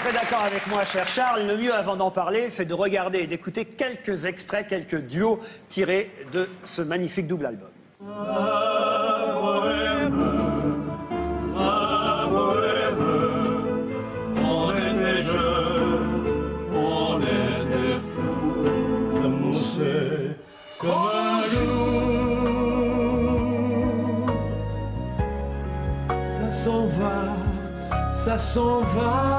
serez d'accord avec moi, cher Charles, le mieux avant d'en parler, c'est de regarder et d'écouter quelques extraits, quelques duos tirés de ce magnifique double album. Ça s'en va, ça s'en va.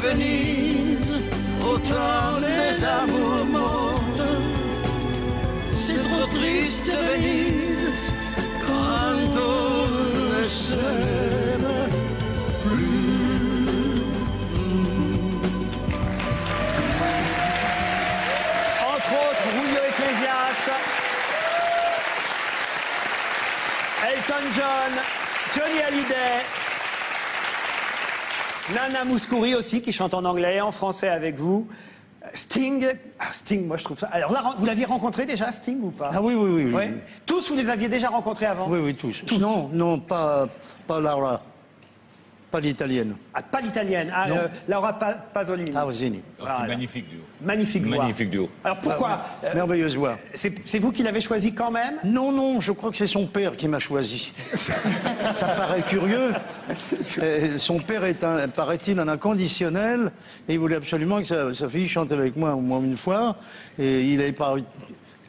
Venise, autant les amours montent. C'est trop triste Venise quand on ne s'aime Entre autres, Julio Ecclesias, Elton John, Johnny Hallyday, Nana Mouskouri aussi, qui chante en anglais et en français avec vous. Sting, ah, Sting, moi je trouve ça. Alors là, vous l'aviez rencontré déjà, Sting, ou pas? Ah oui, oui, oui. oui. Ouais. Tous, vous les aviez déjà rencontrés avant? Oui, oui, tous. Non, non, pas, pas Laura. Pas l'italienne. Ah, pas l'italienne, ah, Non. euh, Laura Pa- Pasolini. Ah, Zini. Voilà. Magnifique duo. Magnifique voix. Magnifique duo. Alors pourquoi euh, Merveilleuse voix. C'est vous qui l'avez choisi quand même? Non, non, je crois que c'est son père qui m'a choisi. Ça paraît curieux. Euh, Son père est, paraît-il, un inconditionnel et il voulait absolument que sa, sa fille chante avec moi au moins une fois. Et il avait pas.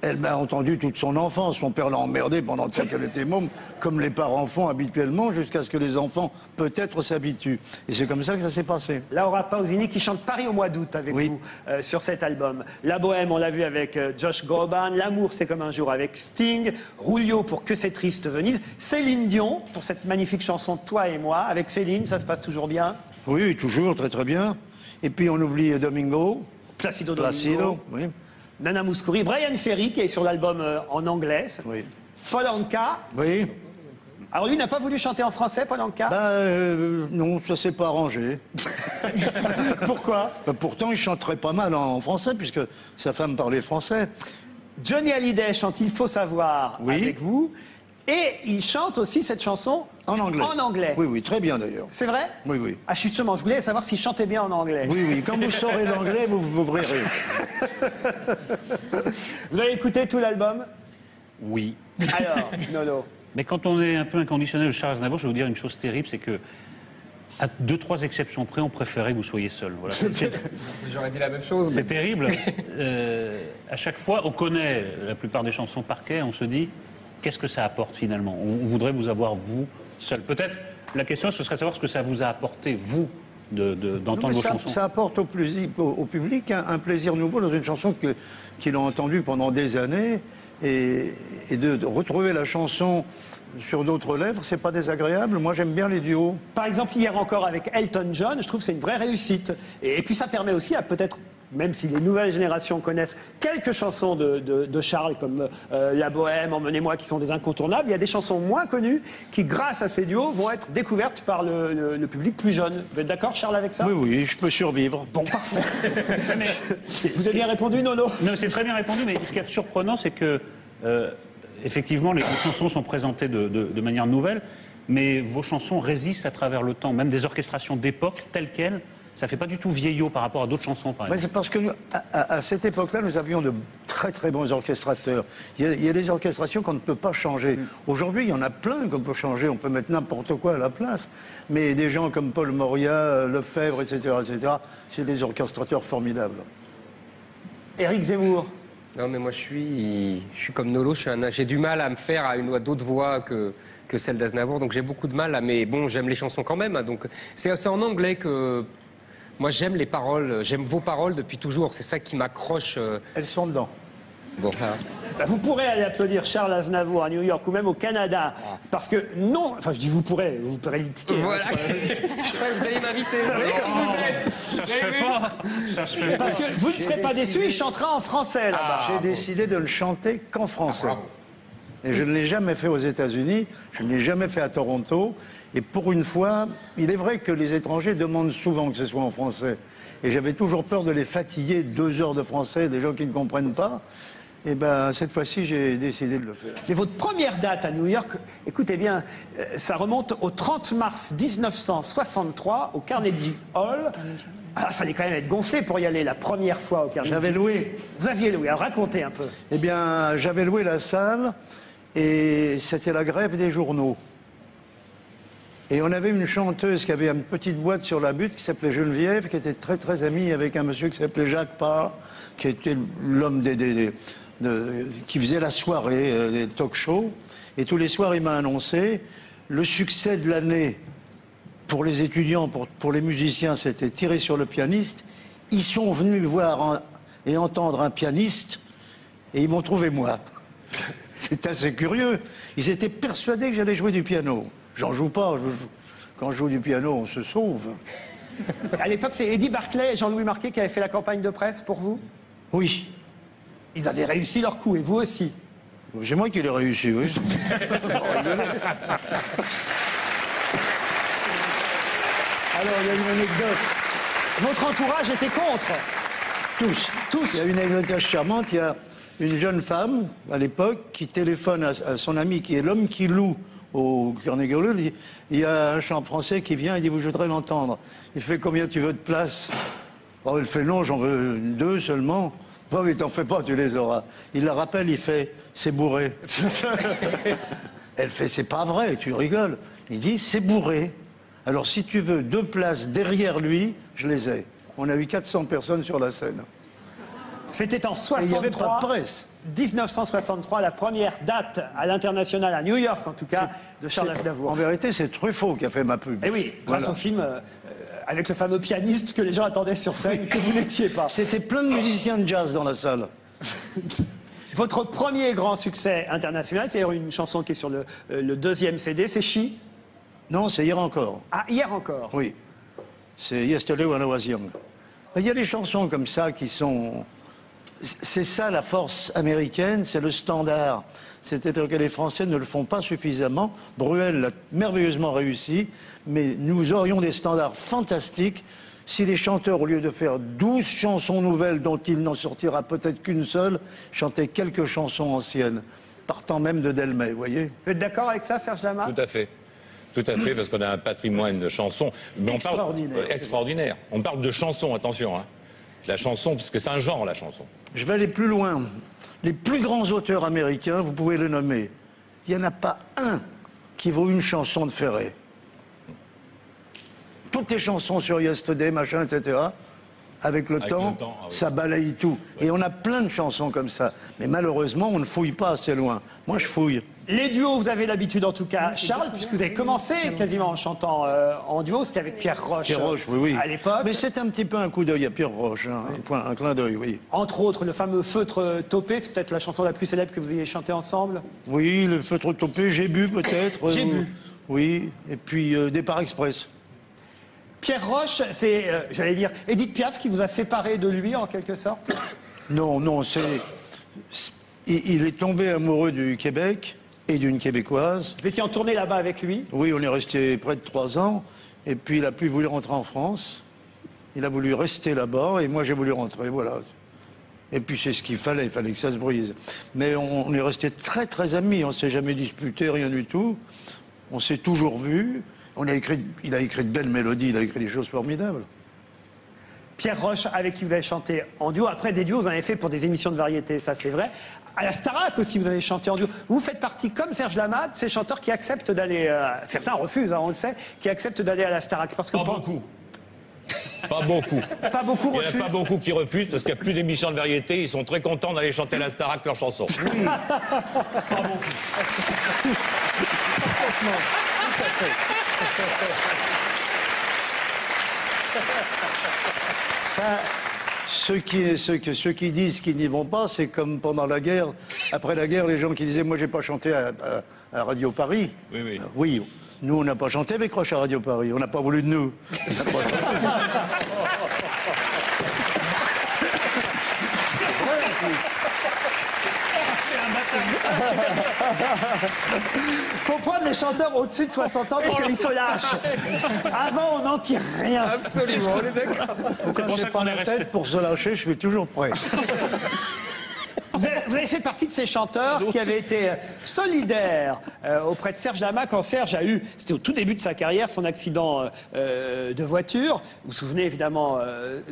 Elle m'a entendu toute son enfance. Son père l'a emmerdé pendant qu'elle était môme, comme les parents font habituellement, jusqu'à ce que les enfants peut-être s'habituent. Et c'est comme ça que ça s'est passé. Laura Pausini qui chante Paris au mois d'août avec Oui. vous euh, sur cet album. La Bohème, on l'a vu avec euh, Josh Groban. L'amour, c'est comme un jour avec Sting. Rulio pour Que c'est triste Venise. Céline Dion pour cette magnifique chanson Toi et moi. Avec Céline, ça se passe toujours bien? Oui, toujours, très très bien. Et puis on oublie Domingo. Placido Domingo. Placido, oui. Nana Mouskouri. Brian Ferry qui est sur l'album euh, en anglais. Oui. Paul Anka. Oui. Alors lui n'a pas voulu chanter en français, Paul Anka. Bah, euh, non, ça s'est pas arrangé. Pourquoi? Bah, pourtant, il chanterait pas mal en, en français, puisque sa femme parlait français. Johnny Hallyday chante Il faut savoir Oui. avec vous? Et il chante aussi cette chanson En anglais. En anglais. Oui, oui, très bien d'ailleurs. C'est vrai? Oui, oui. Ah, justement, je voulais savoir s'il chantait bien en anglais. Oui, oui, quand vous saurez l'anglais, vous, vous verrez. Vous avez écouté tout l'album? Oui. Alors, Nono. Mais quand on est un peu inconditionnel de Charles Aznavour, je vais vous dire une chose terrible, c'est que à deux, trois exceptions près, on préférait que vous soyez seul. Voilà. J'aurais dit la même chose. c'est terrible. Euh, à chaque fois, on connaît la plupart des chansons par cœur, on se dit, qu'est-ce que ça apporte finalement? On, voudrait vous avoir, vous, seul. Peut-être, la question, ce serait de savoir ce que ça vous a apporté, vous, de- de- Non, d'entendre vos ça, chansons. ça apporte au, plaisir- au- au public un, un plaisir nouveau dans une chanson que- qu'il a entendue pendant des années. Et, et de, de retrouver la chanson sur d'autres lèvres, c'est pas désagréable. Moi, j'aime bien les duos. Par exemple, hier encore avec Elton John, je trouve que c'est une vraie réussite. Et, et puis ça permet aussi à peut-être, même si les nouvelles générations connaissent quelques chansons de, de- de Charles, comme euh, La Bohème, Emmenez-moi, qui sont des incontournables, il y a des chansons moins connues qui, grâce à ces duos, vont être découvertes par le, le- le public plus jeune. Vous êtes d'accord, Charles, avec ça? Oui, oui, je peux survivre. Bon, parfait. Mais- Vous avez bien répondu, Nono? Non, c'est très bien répondu, mais ce qui est surprenant, c'est que, euh, effectivement, les, les chansons sont présentées de, de- de manière nouvelle, mais vos chansons résistent à travers le temps, même des orchestrations d'époque telles quelles. Ça fait pas du tout vieillot par rapport à d'autres chansons, par exemple. c'est parce que à, à- à cette époque-là, nous avions de très très bons orchestrateurs. Il y a, il y a des orchestrations qu'on ne peut pas changer. Aujourd'hui, il y en a plein qu'on peut changer. On peut mettre n'importe quoi à la place. Mais des gens comme Paul Moria, Lefebvre, etc., etc., c'est des orchestrateurs formidables. Éric Zemmour. Non, mais moi, je suis, je suis comme Nolo. je suis un- J'ai du mal à me faire à une à d'autres voix que, que celle d'Aznavour. Donc, j'ai beaucoup de mal à. Mais bon, j'aime les chansons quand même. hein, donc, c'est en anglais que. Moi, j'aime les paroles. J'aime vos paroles depuis toujours. C'est ça qui m'accroche. euh, Elles sont dedans. Bon. Bah, vous pourrez aller applaudir Charles Aznavour à New York ou même au Canada. Parce que non, enfin je dis vous pourrez, vous pourrez lui tiquer. hein, Voilà. c'est pas- Je crois que vous allez m'inviter. Vous voyez comme vous êtes. Ça se fait pas Ça se fait pas Parce que vous ne serez pas déçus, il chantera en français là-bas. J'ai décidé de ne chanter qu'en français. Et je ne l'ai jamais fait aux États-Unis, je ne l'ai jamais fait à Toronto. Et pour une fois, il est vrai que les étrangers demandent souvent que ce soit en français. Et j'avais toujours peur de les fatiguer deux heures de français, des gens qui ne comprennent pas. Et ben cette fois-ci, j'ai décidé de le faire. Et votre première date à New York, écoutez bien, euh, ça remonte au 30 mars 1963 au Carnegie Hall. Ah, fallait quand même être gonflé pour y aller la première fois au Carnegie. J'avais loué. Vous aviez loué, alors racontez un peu. Eh bien, j'avais loué la salle et c'était la grève des journaux. Et on avait une chanteuse qui avait une petite boîte sur la butte qui s'appelait Geneviève, qui était très très amie avec un monsieur qui s'appelait Jacques Parr, qui était l'homme des, des- des- de- qui faisait la soirée euh, des talk shows. Et tous les soirs, il m'a annoncé le succès de l'année pour les étudiants, pour, pour les musiciens, c'était tirer sur le pianiste. Ils sont venus voir et entendre un pianiste et ils m'ont trouvé moi. C'est assez curieux. Ils étaient persuadés que j'allais jouer du piano. J'en joue pas. je joue- Quand je joue du piano, on se sauve. À l'époque, c'est Eddie Barclay et Jean-Louis Marquet qui avaient fait la campagne de presse pour vous? Oui. Ils avaient réussi leur coup, et vous aussi. C'est moi qui l'ai réussi, oui. Alors, il y a une anecdote. Votre entourage était contre. Tous. Tous. Il y a une anecdote charmante. Il y a une jeune femme, à l'époque, qui téléphone à, son ami qui est l'homme qui loue au Carnegie dit, Il y a un chant français qui vient, il dit Vous je voudrais l'entendre. Il fait Combien tu veux de place? Oh, Il fait Non, j'en veux deux seulement. Bon, mais t'en fais pas, tu les auras. Il la rappelle, il fait C'est bourré. Elle fait C'est pas vrai, tu rigoles. Il dit C'est bourré. Alors si tu veux deux places derrière lui, je les ai. On a eu 400 personnes sur la scène. C'était en Et il n'y avait pas 63. de presse. 1963, la première date à l'international, à New York en tout cas, de Charles En Aznavour. vérité, c'est Truffaut qui a fait ma pub. Et oui, grâce Voilà. au film euh, avec le fameux pianiste que les gens attendaient sur scène, que vous n'étiez pas. C'était plein de musiciens de jazz dans la salle. Votre premier grand succès international, c'est une chanson qui est sur le, euh, le deuxième CD, c'est Chi. Non, c'est hier encore. Ah, hier encore. Oui. C'est Yesterday When I Was Young. Il y a des chansons comme ça qui sont. C'est ça la force américaine, c'est le standard. C'est-à-dire que les Français ne le font pas suffisamment. Bruel l'a merveilleusement réussi, mais nous aurions des standards fantastiques si les chanteurs, au lieu de faire 12 chansons nouvelles dont il n'en sortira peut-être qu'une seule, chantaient quelques chansons anciennes, partant même de Delmay, vous voyez Vous êtes d'accord avec ça, Serge Lama? Tout à fait. Tout à fait, parce qu'on a un patrimoine de chansons. Mais on parle- Extraordinaire. Euh, extraordinaire. On parle de chansons, attention. Hein. La chanson, parce que c'est un genre, la chanson. Je vais aller plus loin. Les plus grands auteurs américains, vous pouvez les nommer. Il n'y en a pas un qui vaut une chanson de Ferré. Toutes les chansons sur Yesterday, machin, etc. Avec le Avec temps, le temps, ah oui. ça balaye tout. Et on a plein de chansons comme ça. Mais malheureusement, on ne fouille pas assez loin. Moi, je fouille. Les duos, vous avez l'habitude en tout cas. Charles, puisque vous avez commencé quasiment en chantant euh, en duo, c'était avec Pierre Roche. Pierre Roche, oui, oui. À l'époque. Mais c'est un petit peu un coup d'œil à Pierre Roche. hein, un, point- un clin d'œil, oui. Entre autres, le fameux Feutre topé, c'est peut-être la chanson la plus célèbre que vous ayez chantée ensemble. Oui, le feutre topé, j'ai bu peut-être. J'ai euh, bu. Oui, et puis euh, Départ Express. Pierre Roche, c'est, euh, j'allais dire, Edith Piaf qui vous a séparé de lui en quelque sorte. Non, non, c'est. Il, il est tombé amoureux du Québec et d'une Québécoise. Vous étiez en tournée là-bas avec lui. Oui, on est resté près de trois ans. Et puis il a plus voulu rentrer en France. Il a voulu rester là-bas et moi j'ai voulu rentrer, voilà. Et puis c'est ce qu'il fallait, il fallait que ça se brise. Mais on, on est resté très très amis, on s'est jamais disputé, rien du tout. On s'est toujours vus. On a écrit, il a écrit de belles mélodies, il a écrit des choses formidables. Pierre Roche, avec qui vous avez chanté en duo. Après, des duos, vous en avez fait pour des émissions de variété, ça c'est vrai. À la Starac aussi, vous avez chanté en duo. Vous faites partie, comme Serge Lama, de ces chanteurs qui acceptent d'aller. euh, certains refusent, hein, on le sait, qui acceptent d'aller à la Starac. Parce que Pas beaucoup. Pas beaucoup. Pas beaucoup Il n'y en a refusent. pas beaucoup qui refusent parce qu'il n'y a plus d'émissions de variété. Ils sont très contents d'aller chanter la Starac leurs chansons. Pas beaucoup. Ça, ceux qui, ceux, que- ceux qui disent qu'ils n'y vont pas, c'est comme pendant la guerre. Après la guerre, les gens qui disaient Moi, j'ai pas chanté à, à- à Radio Paris. Oui, oui. Oui, nous, on n'a pas chanté avec Roche à Radio Paris. On n'a pas voulu de nous. On n'a pas chanté. Faut prendre les chanteurs au-dessus de 60 ans parce qu'ils se lâchent. Avant, on n'en tire rien. Absolument, on est d'accord. Quand j'ai pas la tête pour se lâcher, je suis toujours prêt. Vous avez, fait partie de ces chanteurs qui avaient été euh, solidaires euh, auprès de Serge Lama quand Serge a eu, c'était au tout début de sa carrière, son accident euh, de voiture. Vous vous souvenez évidemment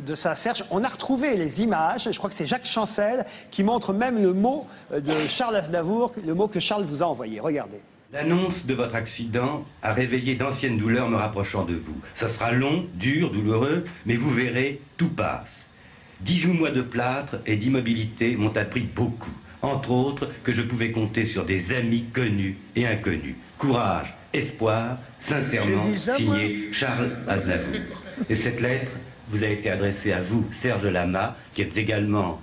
de ça, Serge. On a retrouvé les images, je crois que c'est Jacques Chancel qui montre même le mot de Charles Aznavour, le mot que Charles vous a envoyé. Regardez. L'annonce de votre accident a réveillé d'anciennes douleurs me rapprochant de vous. Ça sera long, dur, douloureux, mais vous verrez, tout passe. 18 mois de plâtre et d'immobilité m'ont appris beaucoup. Entre autres, que je pouvais compter sur des amis connus et inconnus. Courage, espoir, sincèrement, signé Charles Aznavour. Et cette lettre vous a été adressée à vous, Serge Lama, qui êtes également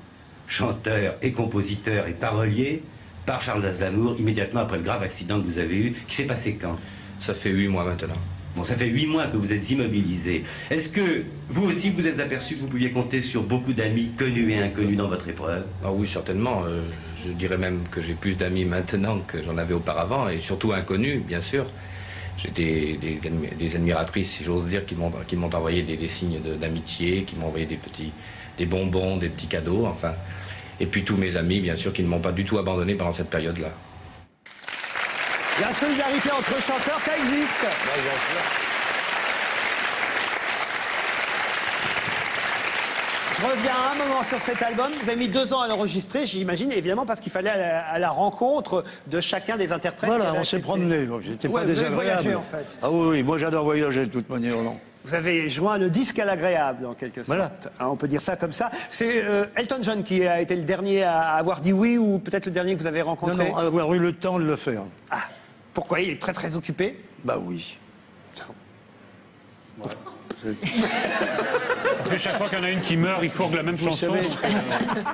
chanteur et compositeur et parolier, par Charles Aznavour, immédiatement après le grave accident que vous avez eu, qui s'est passé quand? Ça fait huit mois maintenant. Bon, ça fait huit mois que vous êtes immobilisé. Est-ce que vous aussi vous êtes aperçu que vous pouviez compter sur beaucoup d'amis connus et inconnus dans votre épreuve? Ah oui, certainement. euh, je dirais même que j'ai plus d'amis maintenant que j'en avais auparavant, et surtout inconnus, bien sûr. J'ai des, des, admi- des admiratrices, si j'ose dire, qui m'ont envoyé des, des signes d'amitié, qui m'ont envoyé des petits des bonbons, des petits cadeaux, enfin. Et puis tous mes amis, bien sûr, qui ne m'ont pas du tout abandonné pendant cette période-là. La solidarité entre chanteurs, ça existe. Je reviens un moment sur cet album. Vous avez mis deux ans à l'enregistrer, j'imagine, évidemment, parce qu'il fallait à la, à la rencontre de chacun des interprètes. Voilà, on s'est promené. donc J'étais Ouais, pas vous avez désagréable. voyagé, en fait. Ah oui, oui, moi j'adore voyager de toute manière. Non. Vous avez joint le disque à l'agréable, en quelque sorte. Voilà. Hein, on peut dire ça comme ça. C'est euh, Elton John qui a été le dernier à avoir dit oui, ou peut-être le dernier que vous avez non, rencontré? non, avoir eu le temps de le faire. Ah, pourquoi Il est très très occupé. Bah oui. Parce que chaque fois qu'il y en a une qui meurt, il fourgue la même Vous chanson. savez,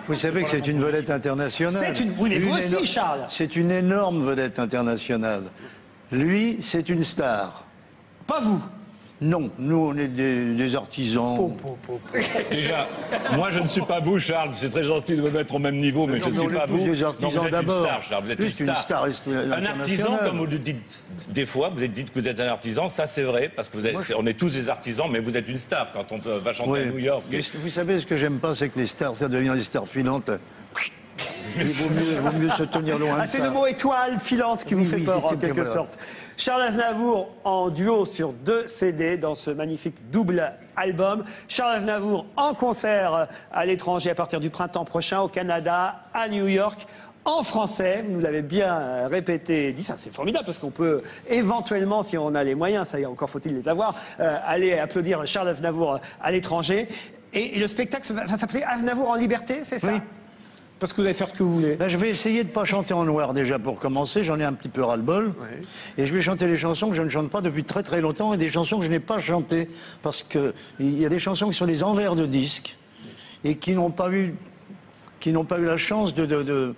vous savez que c'est une vedette internationale. C'est une- oui, mais vous aussi, Charles. C'est une énorme vedette internationale. Lui, c'est une star. Pas vous. Non, nous, on est des, des artisans. Déjà, moi je ne suis pas vous, Charles. C'est très gentil de me mettre au même niveau, mais non, je ne suis pas vous. des artisans Non, vous êtes une star, Charles. Vous êtes une star. Un artisan, comme vous le dites des fois, vous êtes dites que vous êtes un artisan. Ça, c'est vrai, parce que vous êtes, Moi, je- on est tous des artisans, mais vous êtes une star quand on va chanter Oui. à New York. Mais vous savez, ce que j'aime pas, c'est que les stars, ça devient des stars filantes. Il vaut mieux, vaut mieux se tenir loin Ah, c'est le mot étoile filante qui vous fait oui, peur, en quelque voilà. sorte. Charles Aznavour en duo sur deux CD dans ce magnifique double album. Charles Aznavour en concert à l'étranger à partir du printemps prochain au Canada, à New York. En français, vous nous l'avez bien répété, dit ça, c'est formidable parce qu'on peut éventuellement, si on a les moyens, ça y est, encore faut-il les avoir, euh, aller applaudir Charles Aznavour à l'étranger. Et, le spectacle va s'appeler Aznavour en liberté, c'est ça? Parce que vous allez faire ce que vous voulez. Là, je vais essayer de ne pas chanter en noir déjà pour commencer. J'en ai un petit peu ras-le-bol. Et je vais chanter les chansons que je ne chante pas depuis très très longtemps et des chansons que je n'ai pas chantées. Parce qu'il y a des chansons qui sont des envers de disques et qui n'ont pas eu, qui n'ont pas eu la chance de, de, de-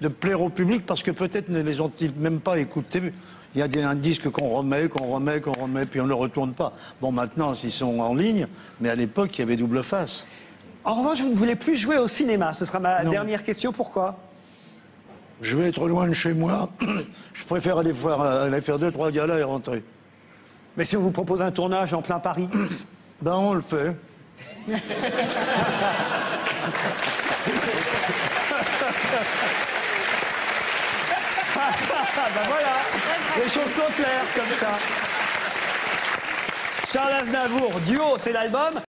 de plaire au public parce que peut-être ne les ont-ils même pas écoutés. Il y a des, un disque qu'on remet, qu'on remet, qu'on remet, puis on ne le retourne pas. Bon, maintenant, ils sont en ligne, mais à l'époque, il y avait double face. En revanche, vous ne voulez plus jouer au cinéma. Ce sera ma Non. dernière question. Pourquoi? Je vais être loin de chez moi. Je préfère aller, voir, aller faire deux, trois galas et rentrer. Mais si on vous propose un tournage en plein Paris Ben, on le fait. Ben voilà Les choses sont claires comme ça. Charles Aznavour, duo, c'est l'album.